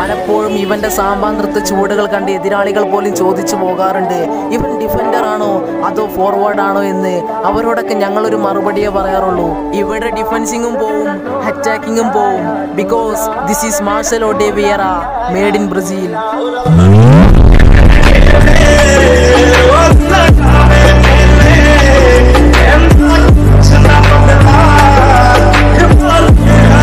പലപ്പോഴും ഇവന്റെ സാമ്പാന്തൃത്വ ചുവടുകൾ കണ്ട് എതിരാളികൾ പോലും ചോദിച്ചു പോകാറുണ്ട്. ഇവൻ ഡിഫൻഡർ ആണോ? അതോ ഫോർവേഡ് ആണോ എന്ന് അവരോടൊക്കെ ഞങ്ങളൊരു മറുപടിയേ പറയാറുള്ളൂ. ഇവിടെ ഡിഫൻസിങ്ങും പോവും അറ്റാക്കിങ്ങും പോവും. ബിക്കോസ് ദിസ് ഈസ് മാർഷൽ ഒഡേ വിയറ മേഡ് ഇൻ ബ്രസീൽ